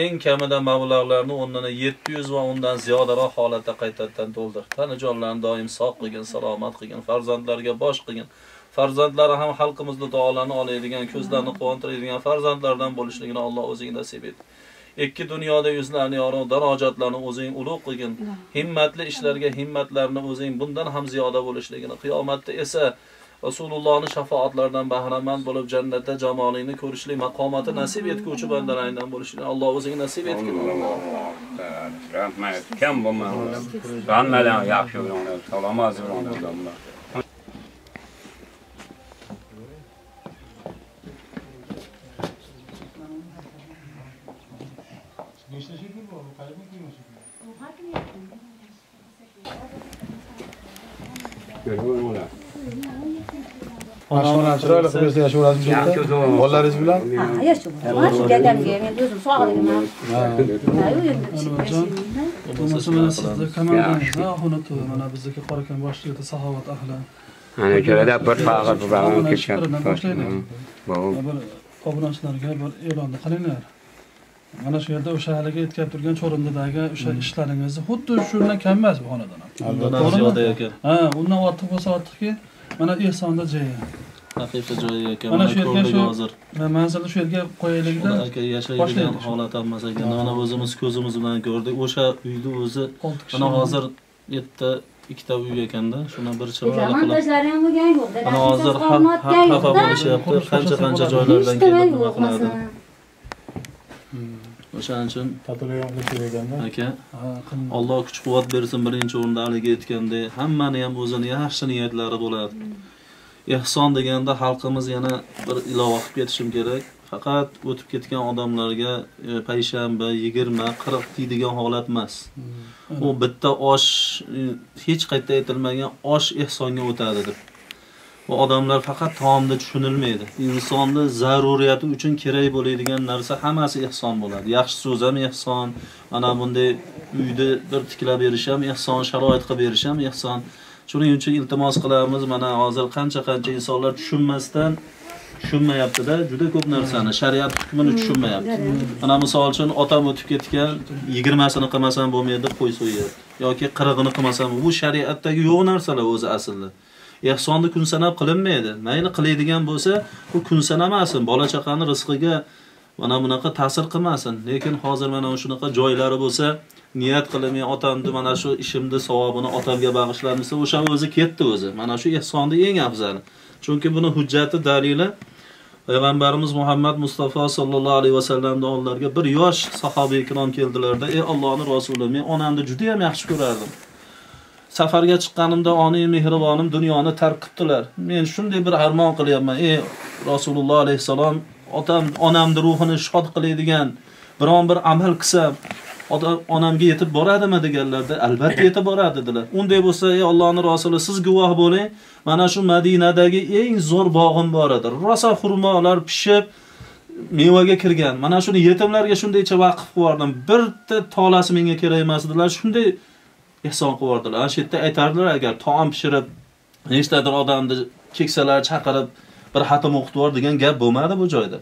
Eng kamida mablag'larni o'rnini 700 va undan ziyodaroq holatda qaytadan to'ldir. Tani jonlarni doim sog' qilgin, salomat qilgin, farzandlarga bosh qilgin. Farzandlari ham xalqimizni duolarini oladigan, ko'zlarini quvontiradigan farzandlardan bo'lishligini Alloh o'zing nasib et. Ikki dunyoda yuzlarini yorug', darajatlarni o'zing ulug' qilgin. Himmatli ishlarga himmatlarini o'zing bundan ham ziyoda bo'lishligini, qiyomatda esa Rasulullohning shafoatlaridan bahramand bo'lib jannatda jamolingni ko'rishlik maqomati nasib etguvchi bandalaringdan bo'lishligini Alloh o'zing nasib etgin. Rahmat. Kim bo'lmasin. Hammadan yaxshi bo'linglar. Salomat bo'linglar. Chiroyli qilib yashayverasiz Yaxshi yerda. Bolalaringiz bilan Ha, yashayapman. Mana shu dadamga men o'zim sog'ligim ham. Ha, u yerda yashayman. Bo'lmasa mana sizni komandangizda xonatu mana bizniki qorakan boshlig'ida saxovat ahli. Ana kelada bir faqir bir. Bu Bir obunachilarga bir e'lonni qilinglar. Mana shu yerda o'sha haligi aytgan turgan Chorumdagi o'sha ishlaringizni xuddi shundan kam emas bu xonadon ham. Ekan. Ha, undan ortiq bo'lsa ortiqki, mana ehsonda joyi. Haqiqiy joyi ekan. Mana shu yerga shu- hozir. Manzilni shu yerga qo'yaylikda. Aka yashaydigan holat ham emas ekan. Mana o'zimiz ko'zimiz bilan ko'rdik. O'sha uyni o'zi mana hozir yerda ikkita uy ekanda, shuni bir chiroyli qilib. montajlari ham bo'lgan yo'q. Mana hozir xafa bo'lishyapti. Qancha qancha joylardan kelib nima qiladi. O'shaning uchun aka. Alloh kuch quvvat bersin birinchi o'rinda haligi aytgandek hammani ham o'zini yaxshi niyatlari bo'ladi. Ehson deganda xalqimiz yana bir ilova qilib ketishim kerak. Faqat o'tib ketgan odamlarga e, payshanba 20 40 tiydigan holat emas. U bitta osh e, hech qayerda aytilmagan osh ehsonga o'tadi deb. Bu odamlar faqat taomda tushunilmaydi. Insonni zaruriyati uchun kerak bo'ladigan narsa hammasi ehson bo'ladi. Yaxshi so'z ham ehson, mana bunday uyni bir tiklab berish ham ehson, sharoit qilib berish ham ehson. Shuning uchun iltimos qilamiz, mana hozir qancha-qancha insonlar tushunmasdan tushunmayaptida juda ko'p narsani, shariat hukmini tushunmayapti. Mana misol uchun otam o'tib ketgan 20sini qilmasam bo'lmaydi deb qo'y so'yyapti yoki 40ini qilmasam bu shariatdagi yo'q narsalar o'zi aslida. Ehsonni kun sanab qilinmaydi. Mayli qiladigan bo'lsa, bu kun sanamasin. Bola chaqani rizqiga mana bunaqa ta'sir qilmasin lekin hozir mana shunaqa joylari bo'lsa niyat qilib men otamni mana shu ishimni savobini otamga bag'ishlam desa o'sha o'zi ketdi o'zi. Mana shu ehsonni eng afzali. Chunki buni hujjati dalili payg'ambarimiz muhammad mustafa sollallohu alayhi vasallamni oldilariga bir yosh sahoba ikrom keldilarda ey Allohning rasuli men onamni juda ham yaxshi ko'rardim. Safarga chiqqanimda onam mehribonim dunyoni tark qilibdilar men shunday bir armon qilyapman. Ey rasululloh alayhissalom otam onamni ruhini shod qiladigan biron bir amal qilsam onamga yetib boradimi deganlarda albatta yetib boradi dedilar. Unday bo'lsa ey Allohning rasuli siz guvoh bo'ling. Mana shu madinadagi eng zo'r bog'im bor edi. Rosa xurmolar pishib mevaga kirgan. Mana shuni yetimlarga shundaycha vaqf qilib yubordim bitta tolasi menga kerak emas dedilar. Shunday ehson qilib yubordilar ana shu yerda aytardilar agar taom pishirib nechtadir odamni keksalar chaqirib bir xatim o'qitib yubor degan gap bo'lmadi bu joyda.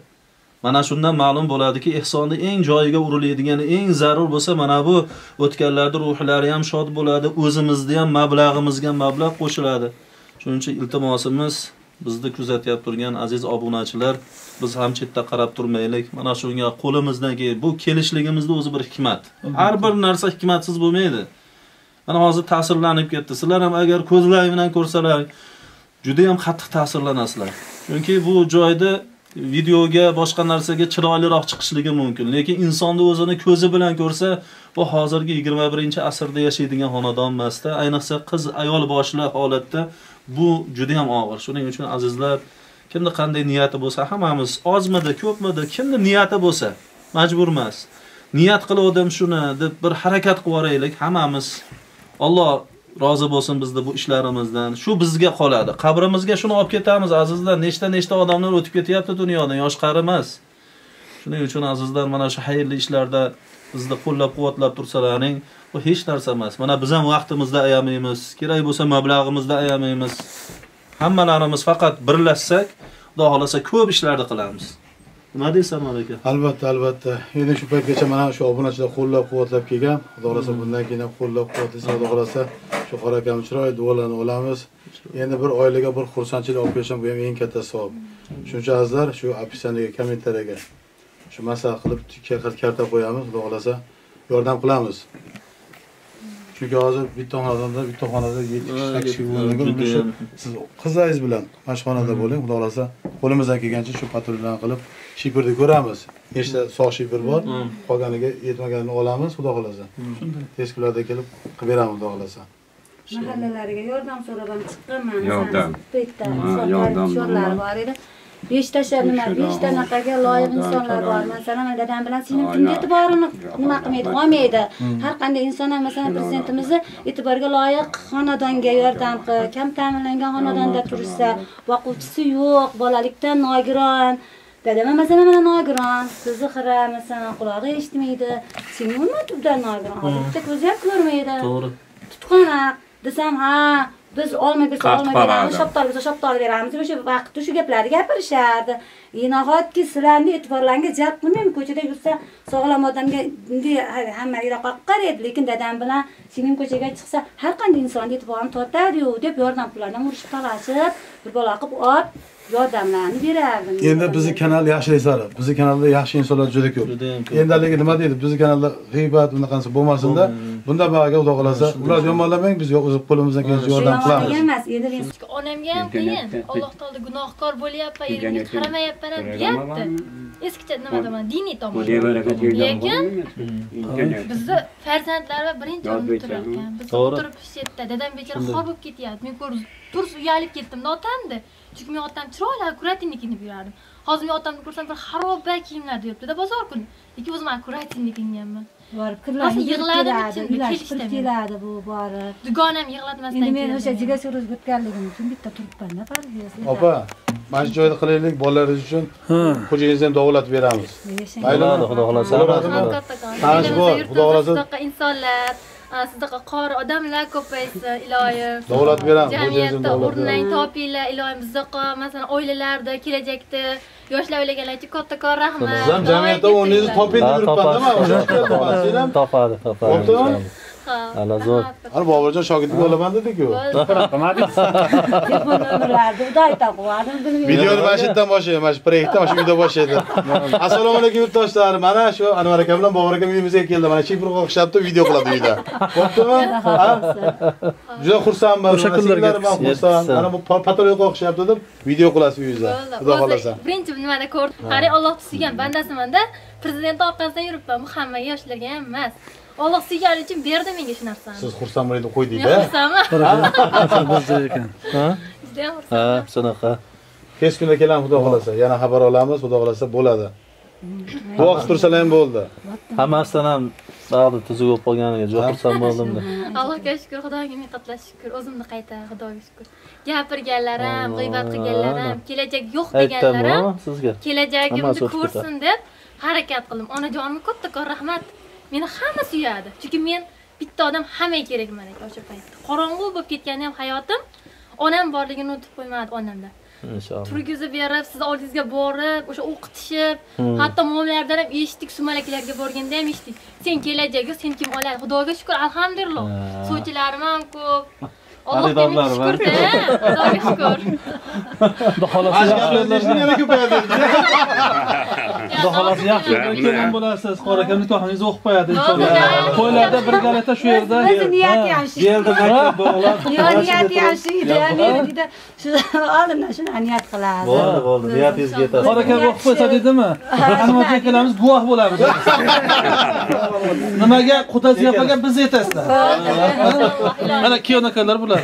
Mana shundan ma'lum bo'ladiki ehsonni eng joyiga uriladigan eng zarur bo'lsa mana bu o'tganlarni ruhlari ham shod bo'ladi o'zimizni ham mablag'imizga mablag' qo'shiladi. Shuning uchun iltimosimiz bizni kuzatyap turgan aziz obunachilar biz ham chetda qarab turmaylik. Mana shunga qo'limizdan kelib bu kelishligimizni o'zi bir hikmat. Har bir narsa hikmatsiz bo'lmaydi. Mana hozir ta'sirlanib ketdi. Sizlar ham agar ko'zlaring bilan ko'rsalaring juda yam qattiq ta'sirlanasizlar. Chunki bu joyda videoga boshqa narsaga chiroyliroq chiqishligi mumkin. Lekin insonni o'zini ko'zi bilan ko'rsa bu hozirgi yigirma birinchi asrda yashaydigan xonadon emasda. Ayniqsa qiz ayol boshli holatda bu juda yam og'ir. Shuning uchun azizlar kimni qanday niyati bo'lsa hammamiz ozmidi ko'pmidi kimni niyati bo'lsa majbur emas niyat qilgandim shuni deb bir harakat qilib yuboraylik. Hammamiz Alloh rozi bo'lsin bizni bu ishlarimizdan. Shu bizga qoladi. Qabrimizga shuni olib ketamiz azizlar. Nechta nechta odamlar o'tib ketyapti dunyodan. Yosh qari emas. Shuning uchun azizlar mana shu xayrli ishlarda bizni qo'llab quvvatlab tursalaring bu hech narsa emas. Mana biz ham vaqtimizda ayamaymiz. Kerak bo'lsa mablag'imizda ayamaymiz. Hammalarimiz faqat birlashsak xudo xohlasa ko'p ishlarni qilamiz. Nima deysan aka? Albatta albatta. Endi shu paytgacha mana shu obunachilar qo'llab quvvatlab kelgan. Xudo xohlasa bundan keyin ham qo'llab quvvatlasa xudo xohlasa shu qora akamiz chiroyli duolarni olamiz. Endi bir oilaga bir xursandchilik olib kelishim bu ham eng katta savob. Shuning uchun azizlar shu описаниеga kommentariyaga shu maslahat qilib karta qo'yamiz. Xudo xohlasa yordam qilamiz. Chunki hozir bitta xonadonda bitta xonada yetti kishi sakkiz kishi siz qizlaringiz bilan mana shu xonada bo'ling. Xudo xohlasa qo'limizdan kelgancha shu patrullarni qilib shipirni ko'ramiz. Nechta sog' shipir bor? Qolganiga yetmaganini olamiz xudo xohlasa. Tez kunlarda kelib qilib beramiz xudo xohlasa. Mahallalariga yordam so'rab ham chiqqanman. Yordam. bitta yordam insonlar bor edi. Beshta sha nima Shuni beshta olib, naqaga loyiq insonlar bor. masalan dadam bilan singlim kimga e'tiborini nima qilmaydi? olmaydi har qanday inson ham masalan prezidentimizni e'tiborga loyiq xonadonga yordam qil kam ta'minlangan xonadonda turishsa boquvchisi yo'q bolalikdan nogiron dadam masalan mana nogiron so'zi xira masalan qulog'i eshitmaydi. Singlim ham tubdan nogiron hozir bitta ko'zi ham ko'rmaydi. To'g'ri. Tutqanoq desam ha biz olma Qattiq olma beramiz qaradi. shoptol bersa shoptol beramiz o'sha vaqtda shu gaplarni gapirishardi. Nahotki sizlarni e'tiborlaringga jalb qilmaymi ko'chada yursa sog'lom odamga bunday ha- hamma yiroqqa qaraydi. Lekin dadam bilan singlim ko'chaga chiqsa har qanday insonni e'tiborini tortadiyu deb yordam pullardan urishib talashib bir balo qilib olib yordamlarni berardim. Endi bizni kanal yaxshilik sari bizni kanalda yaxshi insonlar juda ko'p. Endi haligi nima deydi? Bizni kanalda g'iybat bunaqanisi bo'lmasinda bunda ba'ga xudo xohlasa ular yomonlamang biz o'z qo'limizdan kelgancha yordam qilamiz. Degan emas endi onamga ham qiyin. Alloh taolo gunohkor bo'lyapman erimga qaramayapman ham deyapti. Eskicha nima deyman diniy tomon lekin bizni farzandlarimiz birinchi o'rinda turarkan biz To'g'ri. o'tirib shu yerda dadam bechora xor bo'lib ketyapti men ko'rib turib uyalib ketdim otamni chunki men otam chiroyli akkuratniy kiyinib yurardim. Hozir men otamni ko'rsam bir xaroba kiyimlarda yuribdida bozor kuni. Lekin o'zim akkuratniy kiyinganman borib kirlarni yig'ladim keladi bu borib dugonam yig'latmasdan endi men o'sha jigar so'rab o'tganligim uchun bitta turibmanda parhez opa mana shu joyda qilaylik bolalaringiz uchun. Xo'jangizni ham davlatib beramiz. Mayli. bo'ladi xudo xohlasa. Tanish bor, xudo xohlasa- insonlar sizdaqa qori odamlar ko'paysin iloyim davlat beramiz jamiyatda o'rnang topinglar iloyim bizdaqa masalan oilalarda kelajakda yoshlar o'ylaganlar uchun kattakon rahmat. Siz ham jamiyatda o'rningizni toping deb yuribmanda man topadi (laughs) topadi? Ha, Alazor. Ana Boburjon shogirdlik olaman dedi-ku. (laughs) telefon nomerlarni xudo ayta qo'yardim bilmayman Videoni mana shu yerdan boshlaydi, mana shu proyektdan mana shu uyda boshlaydi. (laughs) Assalomu alaykum yurtdoshlar. Mana shu Anvar aka bilan Bobur aka uyimizga keldi. Mana chipur qoqishyapti, video qiladi uyda. Bo'ptimi? (laughs) Juda xursandman. O'sha kunlarga Sizlar ham xursand. Mana bu patologiya qoqishyapti deb video qilasiz uyingizda. Xudo xolasa. birinchi nimada ko'rdim qarang olloh suygan bandasimanda prezident orqasidan yuribman bu hamma yoshlarga ham emas olloh suygani uchun berdi menga shu narsani Siz xursand bo'ling deb qo'ydingiz men xursandman (laughs) ekan Ha? judayam Ha, xursandman shunaqa. Tez kunda kelamiz xudo xolasa. Yana xabar olamiz, xudo xolasa bo'ladi. Duo qilib tursalar ham bo'ldi. Hammasidan ham bag'di tuzuk bo'lib qolganiga juda xursand bo'ldim-da. allohga shukur xudoga ming qatlab shukur o'zimni qayta xudoga shukur gapirganlar ham g'iybat qilganlar ham kelajak yo'q deganlar ham Aytdim sizga. kelajagimni ko'rsin deb harakat qildim onajonimga kattakon rahmat meni hamma suyadi. Chunki men bitta odam hammaga kerakman ekan o'sha paytda. Qorong'u bo'lib ketganda ham hayotim onam borligini unutib qo'ymadi onamda. Inshaalloh. turgizib berib sizni oldingizga borib o'sha o'qitishib hatto mo'minalardan ham eshitdik sumalaklarga borganda ham eshitdik. Sen kelajagi sen kim oladi xudoga shukur alhamdulillah Ha. sovchilarim ham ko'p. (laughs) Allohga ming Xaridorlarim ham. shukurda xudoga shukur xudo yana ko'payadi. Xudo xohlasa yaxshi kelgan bo'lasiz. Qora aka nikohingizni o'qib qo'yadi inshaalloh Bo'ldi. to'ylarda birgalikda shu yerda o'zi niyati ham shu Yerda maktab bog'lab. (laughs) yo niyati ham shu edi shu (laughs) oldindan shuni niyat qiladi. Bo'ldi, bo'ldi. Niyatingizga yetasiz. qora aka o'qib qo'ysa deydimi anvar aka kelamiz guvoh bo'lamiz. (laughs) Nimaga? Quda ziyofatga biz yetasizlar. Mana kuyov akalar bular.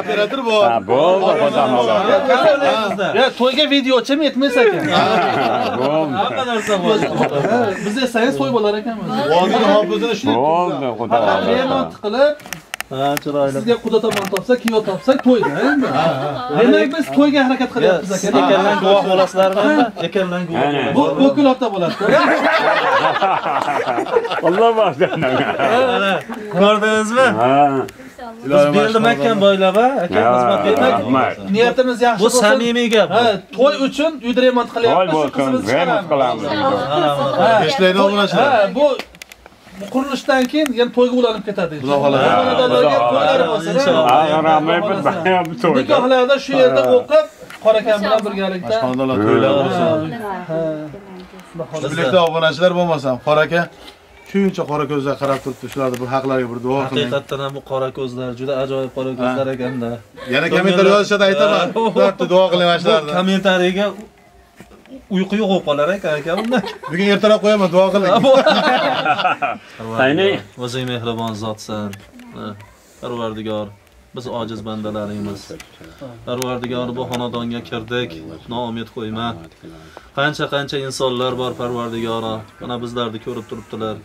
Operator bor. Ha, bo'ldi, xudo xohlasa. Ya to'yga videochim yetmas ekan. Hamma narsa bor. Ha, biz desangiz to'y bo'lar ekanmiz Hozir hofizini shunday Bo'ldi, xudo remont qilib Ha, chiroyli. sizga quda tomon topsa kuyov topsa to'yda endi demak biz to'yga harakat qilyapmiz aka Ekandan guvoh bo'lasizlarmi? Ekandan guvoh. Bu kunlarda bo'ladi (laughs) Alloh bosdan. Ko'rdingizmi? Ha. Biz berdim ekan boylab, ha? Aka xizmat bermak. rahmat. niyatimiz yaxshi Bu samimiy gap. ha to'y uchun uyda remont qilyapmiz qizimizni remont qilamiz. Ha, Ishlaydi bu- obunachilar. ha bu bu qurilishdan keyin yana to'yga ulanib ketadi Xudo xohlasa. nikohlarda shu yerda o'qib qora bilan birgalikda to'ylar bo'lsin. Ha. Bizlikda obunachilar bo'lmasa, qora aka shuncha qora ko'zlar qarab turibdi, shularni bir haqlariga bir duo qiling. Haqiqatdan ham bu qora ko'zlar juda ajoyib qora ko'zlar ekanda. Yana kommentariy yozishadi aytaman. Bitta duo qiling mana Bu shularni. kommentariyaga uyqu yo'q bo'lib qolar ekan aka bunda. Bugun ertaroq qo'yaman, duo qiling. Ayni. O'zing mehribon zotsan. Parvardigor, biz ojiz bandalarimiz. Parvardigor bu xonadonga kirdik, noumid qo'yma. Qancha qancha insonlar bor Parvardigoro. Mana bizlarni ko'rib turibdilar.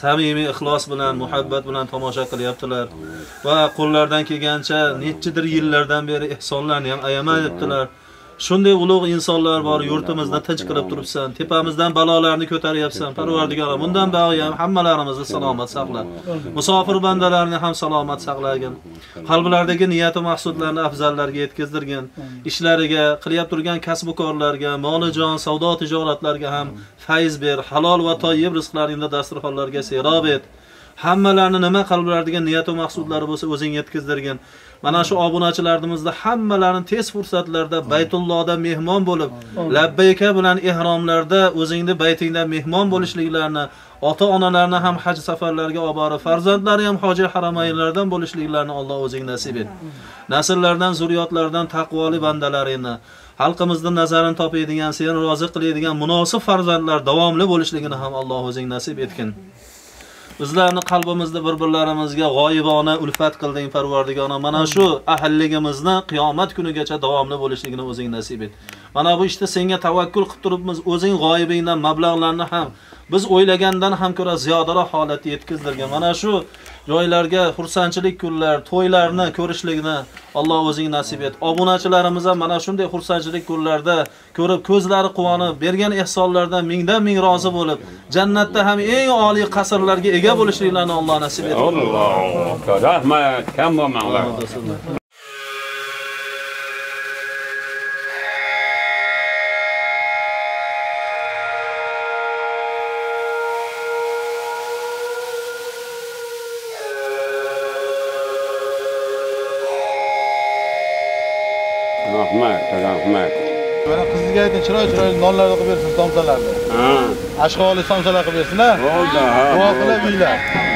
Samimiy ixlos bilan, muhabbat bilan tomosha qilyaptilar. Va qo'llaridan kelgancha nechidir yillardan beri ehsonlarni ham ayamayaptilar. Shunday ulug' insonlar bor, yurtimizni tinch qilib turibsan. Tepamizdan balolarni ko'taryapsan. Parvardigoro, bundan ham hammalarimizni salomat saqla. Musofir bandalarni ham salomat saqlagin. Qalblaridagi niyat va maqsadlarni afzallarga yetkazdirgin. Ishlariga, qilib turgan kasb-u korlarga, molijon, savdo tijoratlarga ham fayz ber. Halol va toyib rizqlaringni dasturxonlarga serob et. Hammalarni nima qalblaridagi niyat va maqsadlari bo'lsa o'zing yetkazdirgin. Mana shu obunachilarimizda hammalarini tez fursatlarda Baytullohda mehmon bo'lib, labbayka bilan ihromlarda o'zingni baytingda mehmon bo'lishliklarini, ota-onalarni ham haj safarlariga olib borib, farzandlari ham hoji haramaynlardan bo'lishliklarini Alloh o'zing nasib et. Nasllardan, zurriyotlardan taqvoli bandalaringni xalqimizni nazarini topadigan, seni rozi qiladigan munosib farzandlar davomli bo'lishligini ham Alloh o'zing nasib etgin. Bizlarni qalbimizda bir-birlarimizga g'oyibona ulfat qilding Parvardigona. Mana shu ahilligimizni qiyomat kunigacha davomli bo'lishligini o'zing nasib et. Mana bu ishda senga tavakkul qilib turibmiz. O'zing g'oyibingdan mablag'larni ham biz o'ylagandan ham ko'ra ziyodaroq holatda yetkazdirgin Mana shu joylarga xursandchilik kunlar, to'ylarni ko'rishlikni Alloh o'zing nasib et. Obunachilarimiz ham mana shunday xursandchilik kunlarda ko'rib ko'zlari quvonib, bergan ehsonlardan mingdan ming rozi bo'lib, jannatda ham eng oliy qasrlarga ega bo'lishliklarini Alloh nasib et. Alloh. Rahmat, kam bo'lmanglar. Ha. Ashqoli somsalar qilib bersin ha. Bo'ldi. Duo qilib uylar.